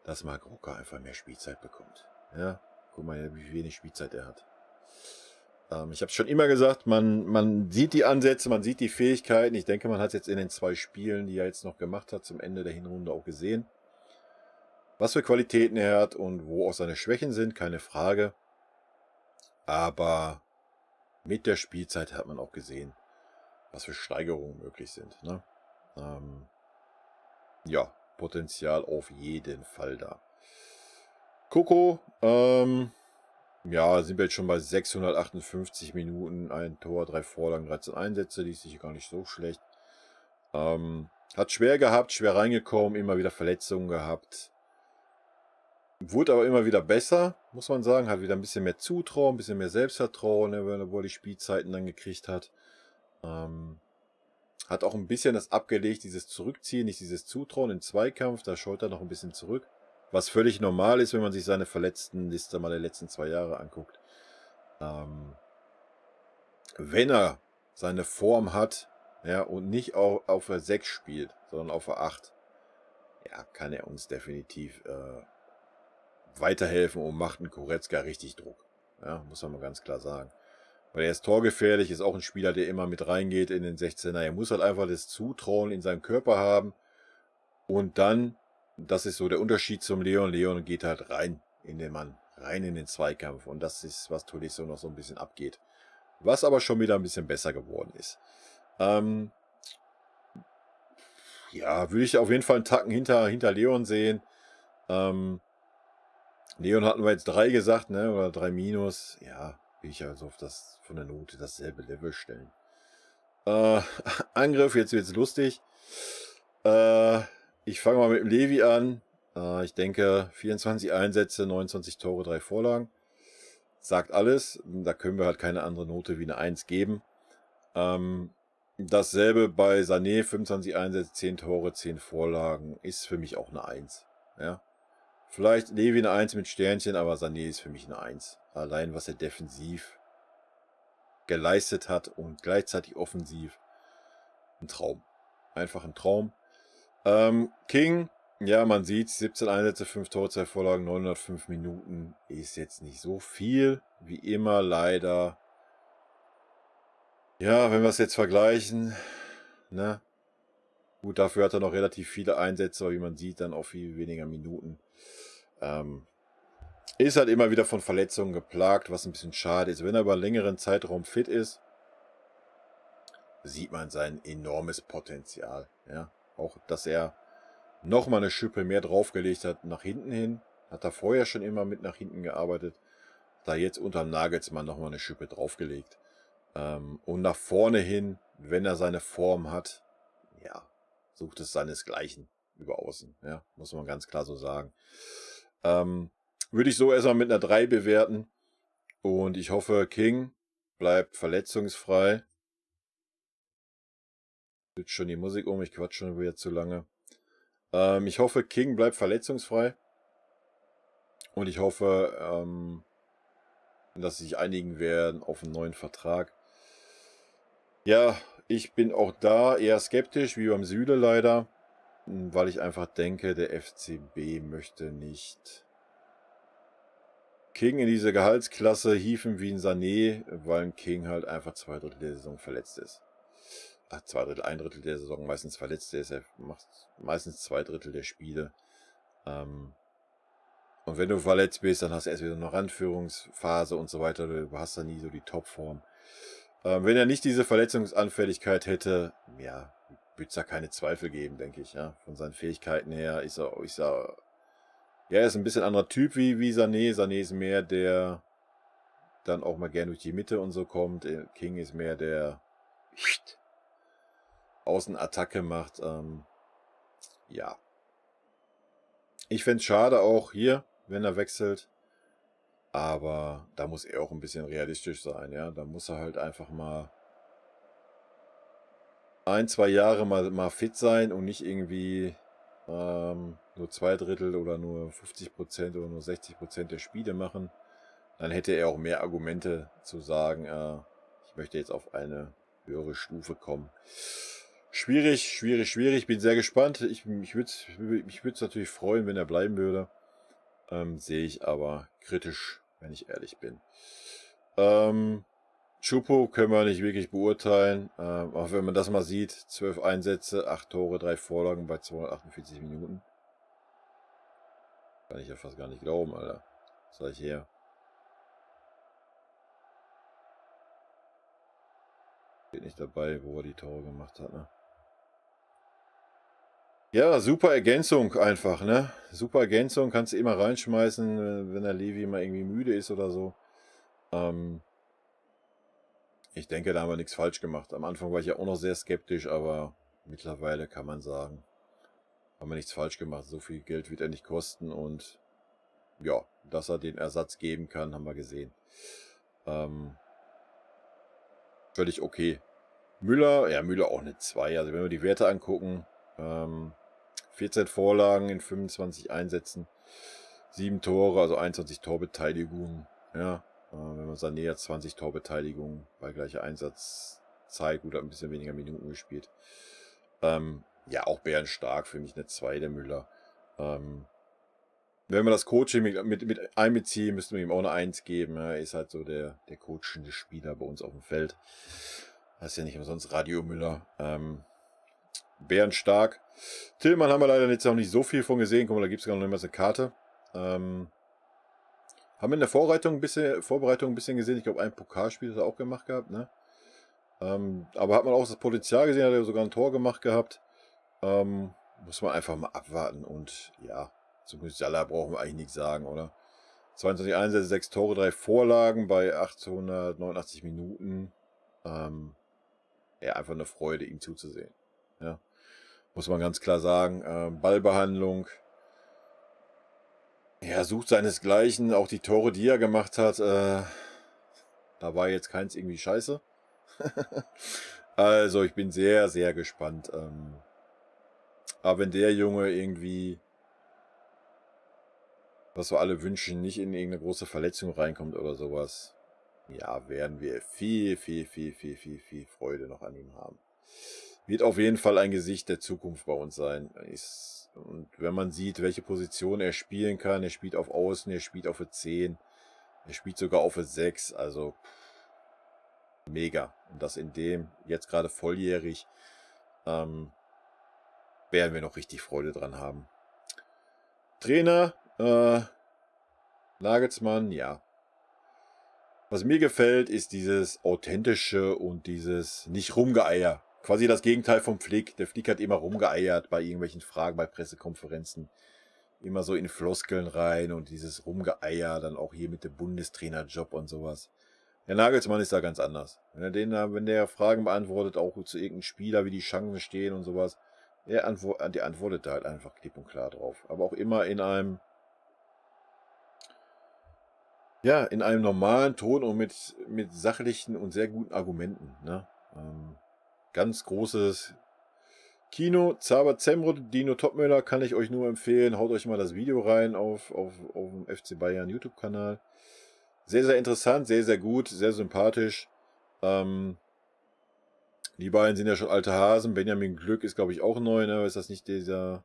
dass Marc Rucker einfach mehr Spielzeit bekommt. Ja, guck mal, wie wenig Spielzeit er hat. Ähm, ich habe es schon immer gesagt, man, man sieht die Ansätze, man sieht die Fähigkeiten. Ich denke, man hat es jetzt in den zwei Spielen, die er jetzt noch gemacht hat, zum Ende der Hinrunde auch gesehen was für Qualitäten er hat und wo auch seine Schwächen sind, keine Frage. Aber mit der Spielzeit hat man auch gesehen, was für Steigerungen möglich sind. Ne? Ähm, ja, Potenzial auf jeden Fall da. Coco, ähm, ja, sind wir jetzt schon bei 658 Minuten, ein Tor, drei Vorlagen, 13 Einsätze, die ist sich gar nicht so schlecht. Ähm, hat schwer gehabt, schwer reingekommen, immer wieder Verletzungen gehabt. Wurde aber immer wieder besser, muss man sagen. Hat wieder ein bisschen mehr Zutrauen, ein bisschen mehr Selbstvertrauen, ne, wo er die Spielzeiten dann gekriegt hat. Ähm, hat auch ein bisschen das abgelegt, dieses Zurückziehen, nicht dieses Zutrauen im Zweikampf. Da scheut er noch ein bisschen zurück. Was völlig normal ist, wenn man sich seine verletzten Liste mal der letzten zwei Jahre anguckt. Ähm, wenn er seine Form hat, ja, und nicht auf, auf der 6 spielt, sondern auf der 8, ja, kann er uns definitiv äh, weiterhelfen und macht einen Koretzka richtig Druck. Ja, muss man mal ganz klar sagen. Weil er ist torgefährlich, ist auch ein Spieler, der immer mit reingeht in den 16er. Er muss halt einfach das Zutrauen in seinem Körper haben. Und dann, das ist so der Unterschied zum Leon. Leon geht halt rein in den Mann, rein in den Zweikampf. Und das ist, was Tolisso noch so ein bisschen abgeht. Was aber schon wieder ein bisschen besser geworden ist. Ähm, ja, würde ich auf jeden Fall einen Tacken hinter, hinter Leon sehen. Ähm, Leon hatten wir jetzt drei gesagt, ne? Oder drei Minus. Ja, will ich also auf das von der Note dasselbe Level stellen. Äh, Angriff, jetzt wird's lustig. Äh, ich fange mal mit dem Levi an. Äh, ich denke, 24 Einsätze, 29 Tore, drei Vorlagen. Sagt alles. Da können wir halt keine andere Note wie eine 1 geben. Ähm, dasselbe bei Sané, 25 Einsätze, 10 Tore, 10 Vorlagen, ist für mich auch eine 1. Ja, Vielleicht Levi eine 1 mit Sternchen, aber Sané ist für mich eine 1. Allein was er defensiv geleistet hat und gleichzeitig offensiv. Ein Traum. Einfach ein Traum. Ähm, King, ja, man sieht 17 Einsätze, 5 Tore, 2 Vorlagen, 905 Minuten. Ist jetzt nicht so viel. Wie immer, leider. Ja, wenn wir es jetzt vergleichen, ne? Gut, dafür hat er noch relativ viele Einsätze, aber wie man sieht, dann auch viel weniger Minuten. Ähm, ist halt immer wieder von Verletzungen geplagt, was ein bisschen schade ist. Wenn er über einen längeren Zeitraum fit ist, sieht man sein enormes Potenzial. Ja, auch, dass er nochmal eine Schippe mehr draufgelegt hat nach hinten hin. Hat er vorher schon immer mit nach hinten gearbeitet. Da jetzt unter Nagelsmann nochmal eine Schippe draufgelegt. Ähm, und nach vorne hin, wenn er seine Form hat, ja, sucht es seinesgleichen über außen. Ja, muss man ganz klar so sagen. Ähm, würde ich so erstmal mit einer 3 bewerten. Und ich hoffe, King bleibt verletzungsfrei. Wird schon die Musik um, ich quatsch schon wieder zu lange. Ähm, ich hoffe, King bleibt verletzungsfrei. Und ich hoffe, ähm, dass sie sich einigen werden auf einen neuen Vertrag. Ja, ich bin auch da eher skeptisch, wie beim Süle leider, weil ich einfach denke, der FCB möchte nicht King in diese Gehaltsklasse hieven wie ein Sané, weil ein King halt einfach zwei Drittel der Saison verletzt ist. Ach, zwei Drittel, ein Drittel der Saison meistens verletzt ist. Er macht meistens zwei Drittel der Spiele. Ähm, und wenn du verletzt bist, dann hast du erst wieder eine Ranführungsphase und so weiter. Du hast dann nie so die Topform. Ähm, wenn er nicht diese Verletzungsanfälligkeit hätte, ja, würde es da keine Zweifel geben, denke ich. Ja. Von seinen Fähigkeiten her ist er, ist er ja, er ist ein bisschen anderer Typ wie, wie Sané. Sané ist mehr der dann auch mal gern durch die Mitte und so kommt. Äh, King ist mehr der Außenattacke macht. Ähm, ja. Ich fände es schade auch hier, wenn er wechselt. Aber da muss er auch ein bisschen realistisch sein, ja. Da muss er halt einfach mal ein, zwei Jahre mal, mal fit sein und nicht irgendwie ähm, nur zwei Drittel oder nur 50 Prozent oder nur 60 Prozent der Spiele machen. Dann hätte er auch mehr Argumente zu sagen, äh, ich möchte jetzt auf eine höhere Stufe kommen. Schwierig, schwierig, schwierig. Bin sehr gespannt. Ich, mich würde mich es natürlich freuen, wenn er bleiben würde. Ähm, sehe ich aber kritisch, wenn ich ehrlich bin. Ähm, Chupo können wir nicht wirklich beurteilen. Ähm, auch wenn man das mal sieht, 12 Einsätze, 8 Tore, 3 Vorlagen bei 248 Minuten. Kann ich ja fast gar nicht glauben, Alter. Sag ich her. Steht nicht dabei, wo er die Tore gemacht hat, ne? Ja, super Ergänzung einfach, ne? Super Ergänzung, kannst du immer reinschmeißen, wenn der Levi mal irgendwie müde ist oder so. Ähm ich denke, da haben wir nichts falsch gemacht. Am Anfang war ich ja auch noch sehr skeptisch, aber mittlerweile kann man sagen, haben wir nichts falsch gemacht. So viel Geld wird er nicht kosten und ja, dass er den Ersatz geben kann, haben wir gesehen. Ähm, völlig okay. Müller, ja, Müller auch eine 2. Also wenn wir die Werte angucken, ähm, 14 Vorlagen in 25 Einsätzen, 7 Tore, also 21 Torbeteiligungen. Ja, äh, wenn man Sané hat 20 Torbeteiligungen bei gleicher Einsatzzeit, gut, hat ein bisschen weniger Minuten gespielt. Ähm, ja, auch Bären stark, für mich eine 2 der Müller. Ähm, wenn wir das Coaching mit, mit, mit einbeziehen, müssten wir ihm auch eine 1 geben. Er ist halt so der, der coachende Spieler bei uns auf dem Feld. Das ist ja nicht umsonst Radio Müller. Ähm, stark. Tillmann haben wir leider jetzt noch nicht so viel von gesehen. Guck mal, da gibt es gar noch nicht mal eine Karte. Ähm, haben wir in der Vorbereitung ein bisschen, Vorbereitung ein bisschen gesehen. Ich glaube, ein Pokalspiel hat er auch gemacht gehabt. Ne? Ähm, aber hat man auch das Potenzial gesehen, hat er sogar ein Tor gemacht gehabt. Ähm, muss man einfach mal abwarten. Und ja, zu Musiala brauchen wir eigentlich nichts sagen, oder? 22 Einsätze, 6 Tore, 3 Vorlagen bei 889 Minuten. Ähm, ja, einfach eine Freude, ihm zuzusehen. Muss man ganz klar sagen. Ähm, Ballbehandlung. Ja, sucht seinesgleichen. Auch die Tore, die er gemacht hat, äh, da war jetzt keins irgendwie scheiße. also, ich bin sehr, sehr gespannt. Ähm, aber wenn der Junge irgendwie, was wir alle wünschen, nicht in irgendeine große Verletzung reinkommt oder sowas, ja, werden wir viel, viel, viel, viel, viel, viel Freude noch an ihm haben. Wird auf jeden Fall ein Gesicht der Zukunft bei uns sein. Ist, und wenn man sieht, welche Position er spielen kann, er spielt auf Außen, er spielt auf 10, er spielt sogar auf 6, also mega. Und das in dem, jetzt gerade volljährig, ähm, werden wir noch richtig Freude dran haben. Trainer, äh, Nagelsmann, ja, was mir gefällt, ist dieses authentische und dieses nicht rumgeeier. Quasi das Gegenteil vom Flick. Der Flick hat immer rumgeeiert bei irgendwelchen Fragen, bei Pressekonferenzen. Immer so in Floskeln rein und dieses Rumgeeier, dann auch hier mit dem Bundestrainerjob und sowas. Der Nagelsmann ist da ganz anders. Wenn er den, wenn der Fragen beantwortet, auch zu irgendeinem Spieler, wie die Chancen stehen und sowas, er antwortet, der antwortet da halt einfach klipp und klar drauf. Aber auch immer in einem ja, in einem normalen Ton und mit, mit sachlichen und sehr guten Argumenten. Ne? Ähm, ganz großes Kino, Zaber Zemro, Dino Topmöller kann ich euch nur empfehlen. Haut euch mal das Video rein auf, auf, auf dem FC Bayern YouTube-Kanal. Sehr, sehr interessant, sehr, sehr gut, sehr sympathisch. Ähm, die beiden sind ja schon alte Hasen. Benjamin Glück ist, glaube ich, auch neu. Ne? Ist das nicht dieser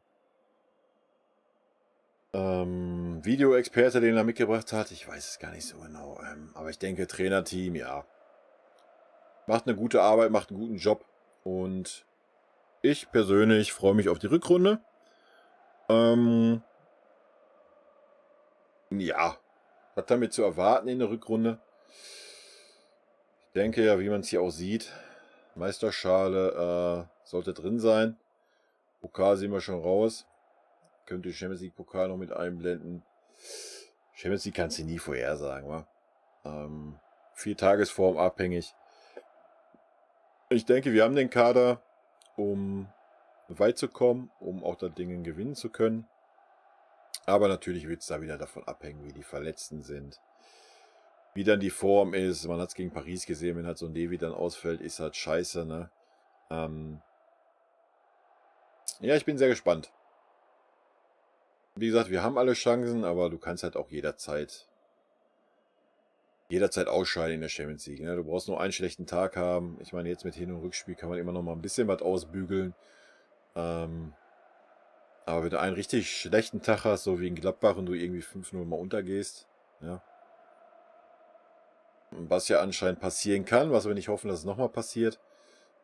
ähm, Videoexperte, den er mitgebracht hat? Ich weiß es gar nicht so genau. Ähm, aber ich denke, Trainerteam, ja. Macht eine gute Arbeit, macht einen guten Job. Und ich persönlich freue mich auf die Rückrunde. Ähm, ja, was damit zu erwarten in der Rückrunde? Ich denke ja, wie man es hier auch sieht, Meisterschale äh, sollte drin sein. Pokal sehen wir schon raus. Könnte Champions League Pokal noch mit einblenden. Champions League kannst du nie vorhersagen, wa? Ähm, vier Tagesform abhängig. Ich denke, wir haben den Kader um weit zu kommen, um auch da Dinge gewinnen zu können. Aber natürlich wird es da wieder davon abhängen, wie die Verletzten sind. Wie dann die Form ist. Man hat es gegen Paris gesehen, wenn halt so ein Levi dann ausfällt, ist halt scheiße, ne? Ähm ja, ich bin sehr gespannt. Wie gesagt, wir haben alle Chancen, aber du kannst halt auch jederzeit jederzeit ausscheiden in der Champions League. Ne? Du brauchst nur einen schlechten Tag haben. Ich meine, jetzt mit Hin- und Rückspiel kann man immer noch mal ein bisschen was ausbügeln. Ähm, aber wenn du einen richtig schlechten Tag hast, so wie in Gladbach und du irgendwie 5-0 mal untergehst, ja. Was ja anscheinend passieren kann, was wir nicht hoffen, dass es nochmal passiert.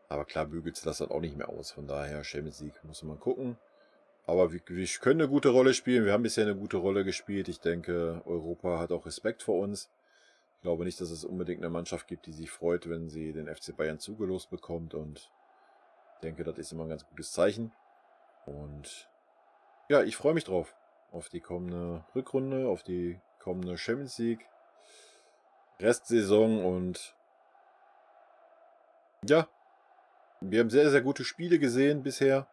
Aber klar bügelt das dann auch nicht mehr aus. Von daher, Champions League muss man gucken. Aber wir, wir können eine gute Rolle spielen. Wir haben bisher eine gute Rolle gespielt. Ich denke, Europa hat auch Respekt vor uns glaube nicht, dass es unbedingt eine Mannschaft gibt, die sich freut, wenn sie den FC Bayern zugelost bekommt und denke, das ist immer ein ganz gutes Zeichen. Und ja, ich freue mich drauf. Auf die kommende Rückrunde, auf die kommende Champions League, Restsaison und ja, wir haben sehr, sehr gute Spiele gesehen bisher.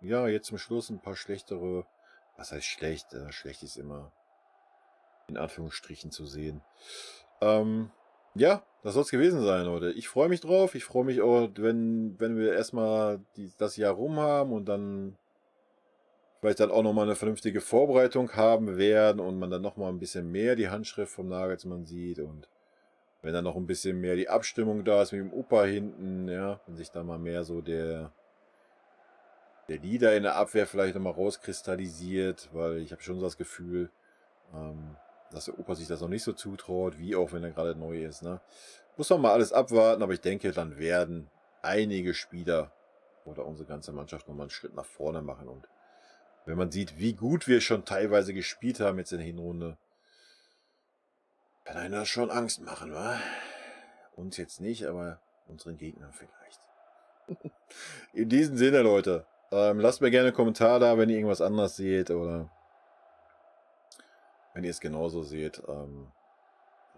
Ja, jetzt zum Schluss ein paar schlechtere. Was heißt schlecht? Äh, schlecht ist immer in Anführungsstrichen zu sehen. Ähm, ja, das soll es gewesen sein, Leute. Ich freue mich drauf. Ich freue mich auch, wenn, wenn wir erstmal die, das Jahr rum haben und dann vielleicht dann auch nochmal eine vernünftige Vorbereitung haben werden und man dann nochmal ein bisschen mehr die Handschrift vom Nagelsmann sieht und wenn dann noch ein bisschen mehr die Abstimmung da ist mit dem Opa hinten, ja, wenn sich da mal mehr so der der Leader in der Abwehr vielleicht nochmal rauskristallisiert, weil ich habe schon so das Gefühl, ähm, dass der Opa sich das noch nicht so zutraut, wie auch wenn er gerade neu ist. Ne? Muss man mal alles abwarten, aber ich denke, dann werden einige Spieler oder unsere ganze Mannschaft nochmal einen Schritt nach vorne machen. Und wenn man sieht, wie gut wir schon teilweise gespielt haben jetzt in der Hinrunde, kann einer schon Angst machen, wa? Uns jetzt nicht, aber unseren Gegnern vielleicht. in diesem Sinne, Leute, ähm, lasst mir gerne einen Kommentar da, wenn ihr irgendwas anderes seht oder wenn ihr es genauso seht. Ähm,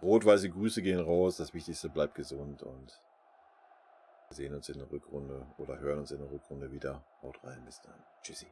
Rot-weiße Grüße gehen raus. Das Wichtigste bleibt gesund und wir sehen uns in der Rückrunde oder hören uns in der Rückrunde wieder. Haut rein, bis dann. Tschüssi.